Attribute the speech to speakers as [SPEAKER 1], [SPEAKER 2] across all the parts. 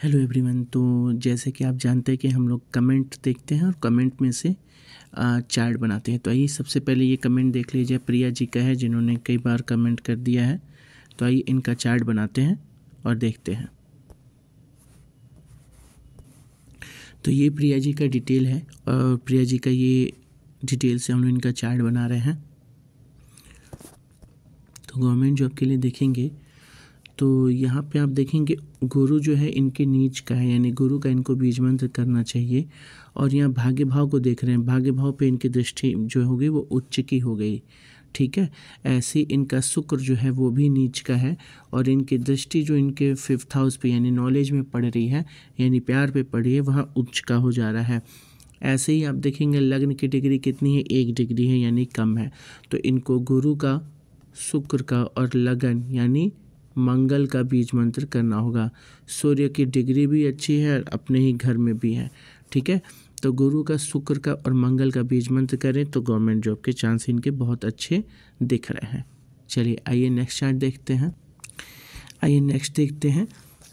[SPEAKER 1] Hello everyone तो जैसे कि आप जानते हैं कि हम लोग कमेंट देखते हैं और कमेंट में से चार्ट बनाते हैं। तो आइए सबसे पहले ये कमेंट देख लीजिए। प्रिया जी का है, जिन्होंने कई बार कमेंट कर दिया है। तो आइए इनका चार्ट बनाते हैं और देखते हैं। तो ये प्रिया जी का डिटेल है और प्रिया जी का ये डिटेल से हम लोग इनका चार्ट बना रहे हैं। तो गवर्नमेंट जॉब के लिए देखेंगे तो यहाँ पे आप देखेंगे गुरु जो है इनके नीच का है, यानी गुरु का इनको बीज मंत्र करना चाहिए। और यहाँ भाग्य भाव को देख रहे हैं। भाग्य भाव पे इनकी दृष्टि जो होगी वो उच्च की हो गई। ठीक है? ऐसे इनका शुक्र जो है वो भी नीच का है और इनकी दृष्टि जो इनके फिफ्थ हाउस पे, यानी नॉलेज में पड़ रही है, यानी प्यार पे पड़ रही है, वह उच्च का हो जा रहा है। ऐसे ही आप देखेंगे लग्न की डिग्री कितनी है? एक डिग्री है, यानी कम है। तो इनको गुरु का, शुक्र का और लगन, यानी मंगल का बीज मंत्र करना होगा। सूर्य की डिग्री भी अच्छी है और अपने ही घर में भी है, ठीक है? तो गुरु का, शुक्र का और मंगल का बीज मंत्र करें तो गवर्नमेंट जॉब के चांस इनके बहुत अच्छे दिख रहे हैं। चलिए, आइए नेक्स्ट चार्ट देखते हैं। आइए नेक्स्ट देखते हैं।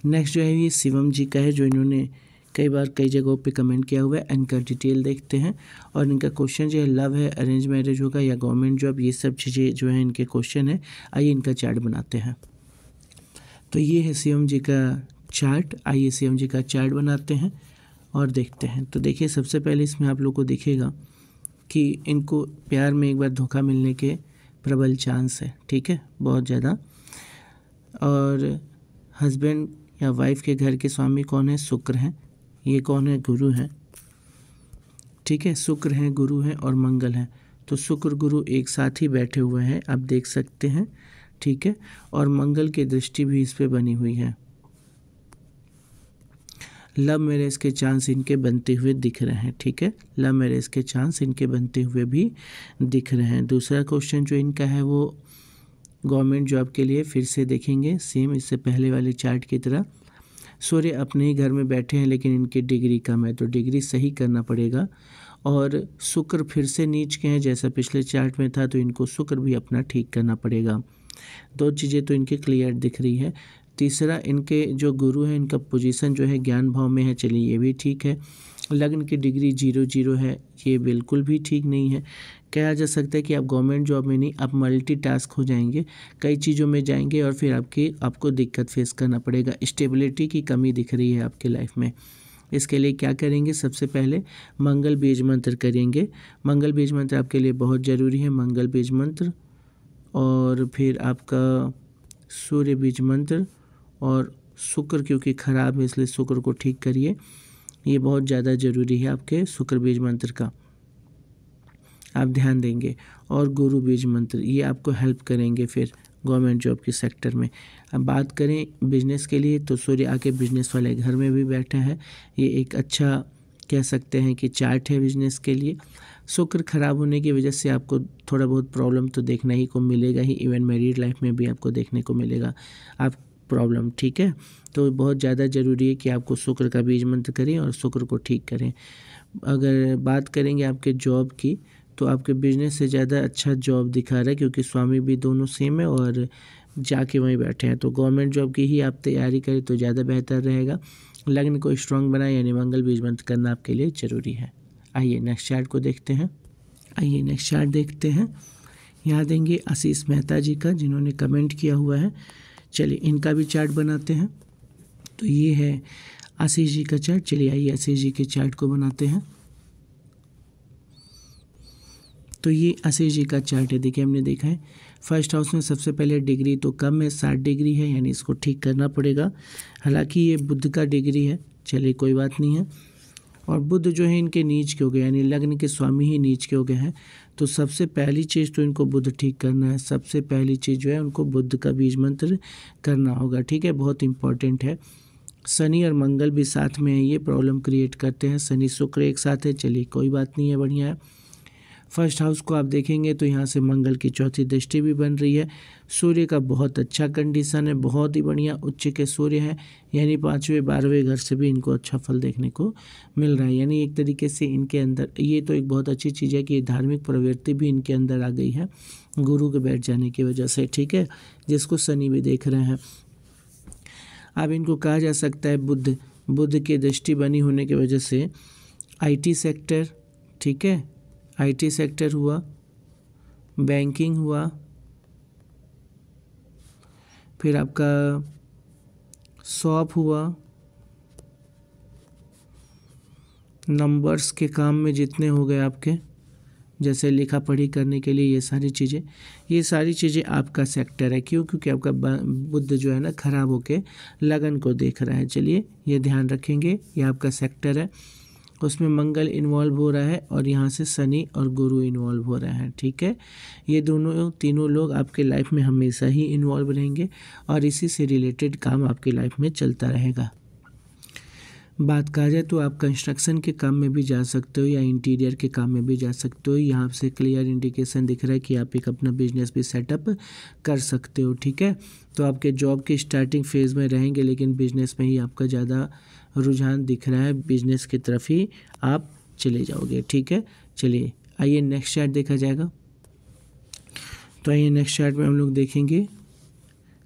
[SPEAKER 1] नेक्स्ट जो है ये शिवम जी का है, जो इन्होंने कई बार कई जगहों पे कमेंट किया हुआ है, इनका डिटेल देखते हैं। और इनका क्वेश्चन जो है लव है अरेंज मैरिज होगा या गवर्नमेंट जॉब, ये सब चीज़ें जो है इनके क्वेश्चन है। आइए इनका चार्ट बनाते हैं। तो ये है सी जी का चार्ट आइए सी जी का चार्ट बनाते हैं और देखते हैं। तो देखिए, सबसे पहले इसमें आप लोग को दिखेगा कि इनको प्यार में एक बार धोखा मिलने के प्रबल चांस है, ठीक है? बहुत ज़्यादा। और हस्बैंड या वाइफ के घर के स्वामी कौन है? शुक्र हैं। ये कौन है? गुरु हैं। ठीक है, शुक्र हैं, गुरु हैं और मंगल हैं। तो शुक्र गुरु एक साथ ही बैठे हुए हैं। आप देख सकते हैं ठीक है, और मंगल की दृष्टि भी इस पर बनी हुई है। लव मैरिज के चांस इनके बनते हुए दिख रहे हैं, ठीक है? लव मैरिज के चांस इनके बनते हुए भी दिख रहे हैं। दूसरा क्वेश्चन जो इनका है, वो गवर्नमेंट जॉब के लिए फिर से देखेंगे। सेम इससे पहले वाले चार्ट की तरह। सूर्य अपने ही घर में बैठे हैं, लेकिन इनकी डिग्री कम है तो डिग्री सही करना पड़ेगा। और शुक्र फिर से नीच के हैं, जैसा पिछले चार्ट में था तो इनको शुक्र भी अपना ठीक करना पड़ेगा। दो चीज़ें तो इनके क्लियर दिख रही है। तीसरा, इनके जो गुरु है, इनका पोजीशन जो है ज्ञान भाव में है, चलिए ये भी ठीक है। लग्न की डिग्री ज़ीरो ज़ीरो है, ये बिल्कुल भी ठीक नहीं है। कहा जा सकता है कि आप गवर्नमेंट जॉब में नहीं, आप मल्टी टास्क हो जाएँगे, कई चीज़ों में जाएँगे और फिर आपकी, आपको दिक्कत फेस करना पड़ेगा। स्टेबिलिटी की कमी दिख रही है आपके लाइफ में। इसके लिए क्या करेंगे? सबसे पहले मंगल बीज मंत्र करेंगे। मंगल बीज मंत्र आपके लिए बहुत ज़रूरी है। मंगल बीज मंत्र और फिर आपका सूर्य बीज मंत्र और शुक्र, क्योंकि ख़राब है, इसलिए शुक्र को ठीक करिए। ये बहुत ज़्यादा ज़रूरी है आपके शुक्र बीज मंत्र का। आप ध्यान देंगे। और गुरु बीज मंत्र, ये आपको हेल्प करेंगे फिर गवर्नमेंट जॉब के सेक्टर में। अब बात करें बिज़नेस के लिए तो सूर्य आके बिज़नेस वाले घर में भी बैठा है। ये एक अच्छा कह सकते हैं कि चार्ट है बिज़नेस के लिए। शुक्र खराब होने की वजह से आपको थोड़ा बहुत प्रॉब्लम तो देखना ही को मिलेगा ही इवन मैरिड लाइफ में भी आपको देखने को मिलेगा, आप प्रॉब्लम ठीक है? तो बहुत ज़्यादा ज़रूरी है कि आपको शुक्र का बीज मंत्र करें और शुक्र को ठीक करें। अगर बात करेंगे आपके जॉब की तो आपके बिज़नेस से ज़्यादा अच्छा जॉब दिखा रहा है क्योंकि स्वामी भी दोनों सेम है और जाके वहीं बैठे हैं। तो गवर्नमेंट जॉब की ही आप तैयारी करें तो ज़्यादा बेहतर रहेगा। लग्न को स्ट्रांग बनाए, यानी मंगल बीज मंत्र करना आपके लिए ज़रूरी है। आइए नेक्स्ट चार्ट को देखते हैं। आइए नेक्स्ट चार्ट देखते हैं। यहाँ देंगे आशीष मेहता जी का, जिन्होंने कमेंट किया हुआ है। चलिए इनका भी चार्ट बनाते हैं। तो ये है आशीष जी का चार्ट चलिए आइए आशीष जी के चार्ट को बनाते हैं। तो ये आशीष जी का चार्ट है। देखिए हमने देखा है फ़र्स्ट हाउस में सबसे पहले डिग्री तो कम है, साठ डिग्री है, यानी इसको ठीक करना पड़ेगा। हालाँकि ये बुद्ध का डिग्री है। चलिए कोई बात नहीं है। और बुद्ध जो है, इनके नीच के हो गए, यानी लग्न के स्वामी ही नीच के हो गए हैं। तो सबसे पहली चीज़ तो इनको बुद्ध ठीक करना है। सबसे पहली चीज़ जो है, उनको बुद्ध का बीज मंत्र करना होगा, ठीक है? बहुत इंपॉर्टेंट है। शनि और मंगल भी साथ में है, ये प्रॉब्लम क्रिएट करते हैं। शनि शुक्र एक साथ है, चलिए, कोई बात नहीं है, बढ़िया है। फ़र्स्ट हाउस को आप देखेंगे तो यहाँ से मंगल की चौथी दृष्टि भी बन रही है। सूर्य का बहुत अच्छा कंडीशन है, बहुत ही बढ़िया उच्च के सूर्य है, यानी पाँचवें, बारहवें घर से भी इनको अच्छा फल देखने को मिल रहा है। यानी एक तरीके से इनके अंदर, ये तो एक बहुत अच्छी चीज़ है कि धार्मिक प्रवृत्ति भी इनके अंदर आ गई है, गुरु के बैठ जाने की वजह से, ठीक है? जिसको शनि भी देख रहे हैं। अब इनको कहा जा सकता है बुद्ध। बुद्ध की दृष्टि बनी होने की वजह से आईटी सेक्टर ठीक है? आईटी सेक्टर हुआ बैंकिंग हुआ, फिर आपका शॉप हुआ। नंबर्स के काम में जितने हो गए आपके, जैसे लिखा पढ़ी करने के लिए ये सारी चीज़ें, ये सारी चीज़ें आपका सेक्टर है। क्यों? क्योंकि आपका बुद्ध जो है ना, ख़राब होके लगन को देख रहा है। चलिए, ये ध्यान रखेंगे, ये आपका सेक्टर है। उसमें मंगल इन्वॉल्व हो रहा है और यहाँ से शनि और गुरु इन्वॉल्व हो रहा है, ठीक है? ये दोनों, तीनों लोग आपके लाइफ में हमेशा ही इन्वॉल्व रहेंगे और इसी से रिलेटेड काम आपकी लाइफ में चलता रहेगा। बात कहा जाए तो आप कंस्ट्रक्शन के काम में भी जा सकते हो या इंटीरियर के काम में भी जा सकते हो। यहाँ से क्लियर इंडिकेशन दिख रहा है कि आप एक अपना बिज़नेस भी सेटअप कर सकते हो, ठीक है? तो आपके जॉब के स्टार्टिंग फ़ेज़ में रहेंगे, लेकिन बिज़नेस में ही आपका ज़्यादा रुझान दिख रहा है। बिज़नेस की तरफ़ ही आप चले जाओगे, ठीक है? चलिए, आइए नेक्स्ट चार्ट देखा जाएगा। तो आइए नेक्स्ट चार्ट में हम लोग देखेंगे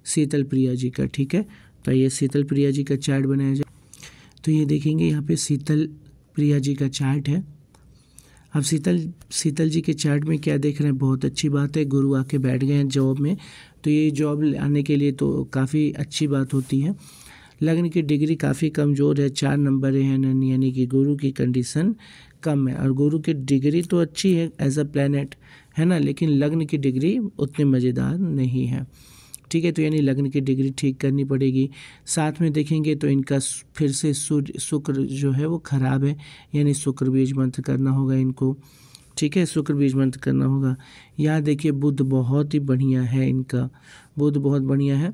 [SPEAKER 1] शीतल प्रिया जी का, ठीक है? तो आइए शीतल प्रिया जी का चार्ट बनाया जाए। तो ये देखेंगे यहाँ पे शीतल प्रिया जी का चार्ट है। अब शीतल शीतल जी के चार्ट में क्या देख रहे हैं? बहुत अच्छी बात है। गुरु आके बैठ गए हैं जॉब में। तो ये जॉब आने के लिए तो काफ़ी अच्छी बात होती है। लग्न की डिग्री काफ़ी कमज़ोर है। चार नंबर है यानी कि गुरु की कंडीशन कम है। और गुरु की डिग्री तो अच्छी है एज अ प्लानट है ना? लेकिन लग्न की डिग्री उतनी मज़ेदार नहीं है। ठीक है तो यानी लग्न की डिग्री ठीक करनी पड़ेगी। साथ में देखेंगे तो इनका फिर से सूर्य, शुक्र जो है वो ख़राब है, यानी शुक्र बीज मंत्र करना होगा इनको। ठीक है, शुक्र बीज मंत्र करना होगा। यहाँ देखिए बुद्ध बहुत ही बढ़िया है इनका बुद्ध बहुत बढ़िया है।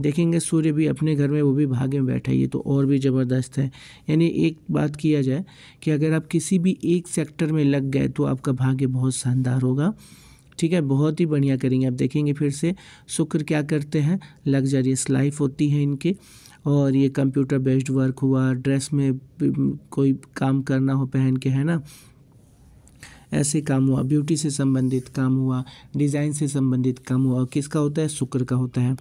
[SPEAKER 1] देखेंगे, सूर्य भी अपने घर में, वो भी भाग्य में बैठा है तो और भी ज़बरदस्त है। यानी एक बात किया जाए कि अगर आप किसी भी एक सेक्टर में लग गए तो आपका भाग्य बहुत शानदार होगा। ठीक है, बहुत ही बढ़िया करेंगे। आप देखेंगे फिर से, शुक्र क्या करते हैं? लग्जरियस लाइफ होती है इनके और ये कंप्यूटर बेस्ड वर्क हुआ, ड्रेस में कोई काम करना हो पहन के, है ना? ऐसे काम हुआ, ब्यूटी से संबंधित काम हुआ, डिज़ाइन से संबंधित काम हुआ किसका होता है? शुक्र का होता है।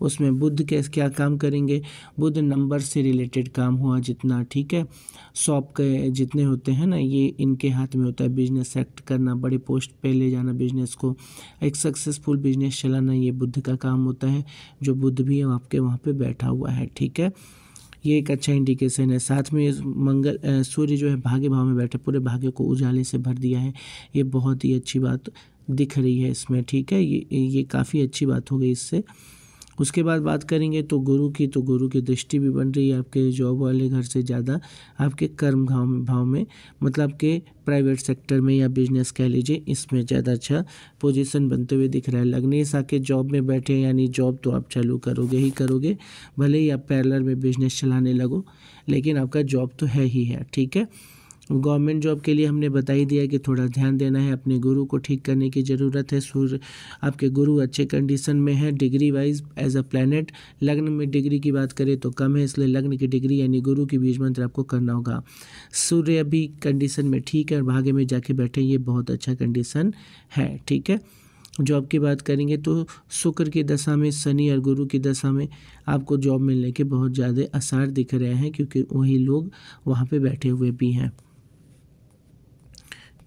[SPEAKER 1] उसमें बुद्ध के क्या काम करेंगे? बुद्ध नंबर से रिलेटेड काम हुआ जितना, ठीक है? शॉप के जितने होते हैं ना, ये इनके हाथ में होता है। बिज़नेस सेक्ट करना, बड़े पोस्ट पे ले जाना बिज़नेस को। एक सक्सेसफुल बिज़नेस चलाना, ये बुद्ध का काम होता है। जो बुद्ध भी आपके वहाँ पर बैठा हुआ है, ठीक है? ये एक अच्छा इंडिकेशन है। साथ में मंगल सूर्य जो है, भाग्य भाव में बैठे पूरे भाग्य को उजाले से भर दिया है। ये बहुत ही अच्छी बात दिख रही है इसमें, ठीक है? ये ये काफ़ी अच्छी बात हो गई इससे। उसके बाद बात करेंगे तो गुरु की तो गुरु की दृष्टि भी बन रही है आपके जॉब वाले घर से ज़्यादा, आपके कर्म भाव में भाव में मतलब के प्राइवेट सेक्टर में या बिज़नेस कह लीजिए, इसमें ज़्यादा अच्छा पोजीशन बनते हुए दिख रहा है। लगनेश आके जॉब में बैठे यानी जॉब तो आप चालू करोगे ही करोगे, भले ही आप पैरलर में बिज़नेस चलाने लगो, लेकिन आपका जॉब तो है ही है, ठीक है? गवर्नमेंट जॉब के लिए हमने बता ही दिया कि थोड़ा ध्यान देना है, अपने गुरु को ठीक करने की ज़रूरत है। सूर्य आपके गुरु अच्छे कंडीशन में है degree wise as a planet लग्न में डिग्री की बात करें तो कम है, इसलिए लग्न की डिग्री यानी गुरु की बीज मंत्र आपको करना होगा। सूर्य अभी कंडीशन में ठीक है और भाग्य में जाके बैठे ये बहुत अच्छा कंडीशन है, ठीक है? जॉब की बात करेंगे तो शुक्र की दशा में, शनि और गुरु की दशा में आपको जॉब मिलने के बहुत ज़्यादा आसार दिख रहे हैं, क्योंकि वही लोग वहाँ पे बैठे हुए भी हैं।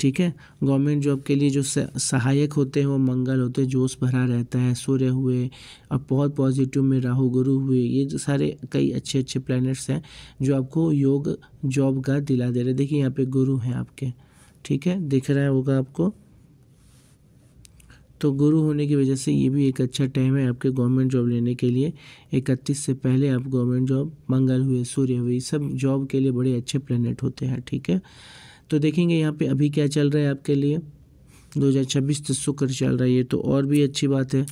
[SPEAKER 1] ठीक है? गवर्नमेंट जॉब के लिए जो सहायक होते हैं, वो मंगल होते हैं, जोश भरा रहता है, सूर्य हुए, अब बहुत पॉजिटिव में राहु, गुरु हुए, ये सारे कई अच्छे अच्छे प्लैनेट्स हैं, जो आपको योग जॉब का दिला दे रहे देखिए, यहाँ पे गुरु हैं आपके, ठीक है? दिख रहा होगा आपको? तो गुरु होने की वजह से ये भी एक अच्छा टाइम है आपके गवर्नमेंट जॉब लेने के लिए। इकतीस से पहले आप गवर्नमेंट जॉब, मंगल हुए, सूर्य हुए सब जॉब के लिए बड़े अच्छे प्लानट होते हैं, ठीक है? तो देखेंगे यहाँ पे अभी क्या चल रहा है आपके लिए। 2026 तो शुक्र चल रहा है, ये तो और भी अच्छी बात है।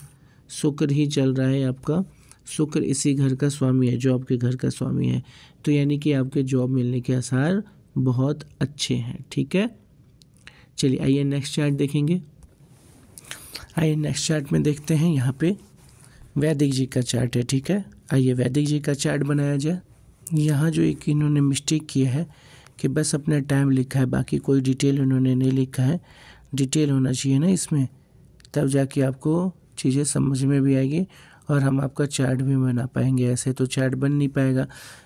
[SPEAKER 1] शुक्र ही चल रहा है आपका। शुक्र इसी घर का स्वामी है, जो आपके घर का स्वामी है। तो यानी कि आपके जॉब मिलने के आसार बहुत अच्छे हैं, ठीक है? चलिए, आइए नेक्स्ट चार्ट देखेंगे। आइए नेक्स्ट चार्ट में देखते हैं, यहाँ पे वैदिक जी का चार्ट है, ठीक है? आइए वैदिक जी का चार्ट बनाया जाए। यहाँ जो एक इन्होंने मिस्टेक किया है कि बस अपना टाइम लिखा है, बाकी कोई डिटेल उन्होंने नहीं लिखा है। डिटेल होना चाहिए ना इसमें, तब जाके आपको चीज़ें समझ में भी आएगी और हम आपका चार्ट भी बना पाएँगे। ऐसे तो चार्ट बन नहीं पाएगा।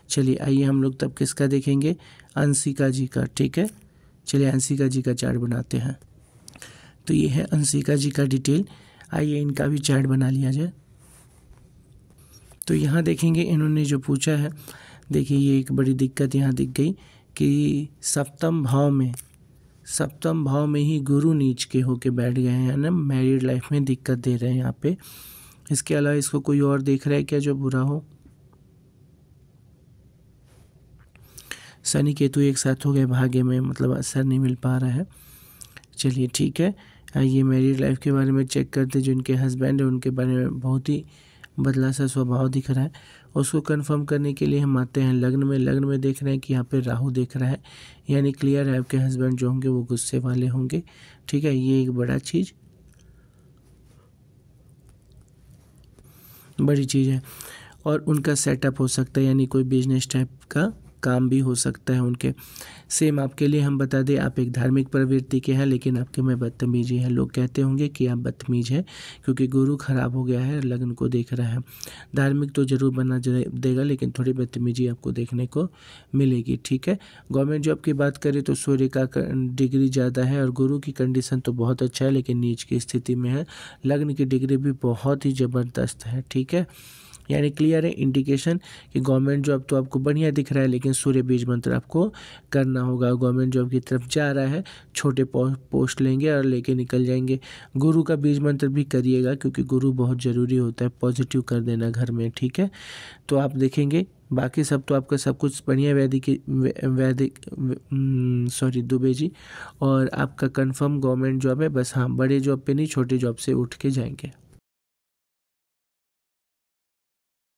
[SPEAKER 1] चलिए, आइए हम लोग तब किसका देखेंगे? अंशिका जी का, ठीक है? चलिए, अंशिका जी का चार्ट बनाते हैं। तो ये है अंशिका जी का डिटेल आइए इनका भी चार्ट बना लिया जाए। तो यहाँ देखेंगे इन्होंने जो पूछा है, देखिए ये एक बड़ी दिक्कत यहाँ दिख गई। कि सप्तम भाव में, सप्तम भाव में ही गुरु नीच के होके बैठ गए हैं ना? मैरिड लाइफ में दिक्कत दे रहे हैं यहाँ पे। इसके अलावा इसको कोई और देख रहा है क्या जो बुरा हो? शनि केतु एक साथ हो गए भाग्य में मतलब असर नहीं मिल पा रहा है। चलिए ठीक है ये मैरिड लाइफ के बारे में चेक करते जो इनके हस्बैंड है, उनके बारे में बहुत ही बदला सा स्वभाव दिख रहा है। उसको कंफर्म करने के लिए हम आते हैं लग्न में। लग्न में देख रहे हैं कि यहाँ पे राहु देख रहा है। यानी क्लियर है आपके हस्बैंड जो होंगे वो गुस्से वाले होंगे। ठीक है, ये एक बड़ा चीज़। बड़ी चीज़ है। और उनका सेटअप हो सकता है, यानी कोई बिज़नेस टाइप का। काम भी हो सकता है उनके। सेम आपके लिए हम बता दें, आप एक धार्मिक प्रवृत्ति के हैं, लेकिन आपके में बदतमीजी है। लोग कहते होंगे कि आप बदतमीज हैं, क्योंकि गुरु खराब हो गया है, लग्न को देख रहा है। धार्मिक तो ज़रूर बना देगा, लेकिन थोड़ी बदतमीजी आपको देखने को मिलेगी, ठीक है? गवर्नमेंट जॉब की बात करें तो सूर्य का, डिग्री ज़्यादा है और गुरु की कंडीशन तो बहुत अच्छा है, लेकिन नीच की स्थिति में है। लग्न की डिग्री भी बहुत ही ज़बरदस्त है, ठीक है? यानी क्लियर है इंडिकेशन कि गवर्नमेंट जॉब तो आपको बढ़िया दिख रहा है, लेकिन सूर्य बीज मंत्र आपको करना होगा। गवर्नमेंट जॉब की तरफ़ जा रहा है, छोटे पोस्ट लेंगे और लेके निकल जाएँगे। गुरु का बीज मंत्र भी करिएगा, क्योंकि गुरु बहुत ज़रूरी होता है पॉजिटिव कर देना घर में, ठीक है? तो आप देखेंगे, बाकी सब तो आपका सब कुछ बढ़िया वैदिक वैदिक सॉरी दुबे जी, और आपका कंफर्म गवर्नमेंट जॉब है, बस हाँ बड़े जॉब पे नहीं, छोटे जॉब से उठ के जाएँगे।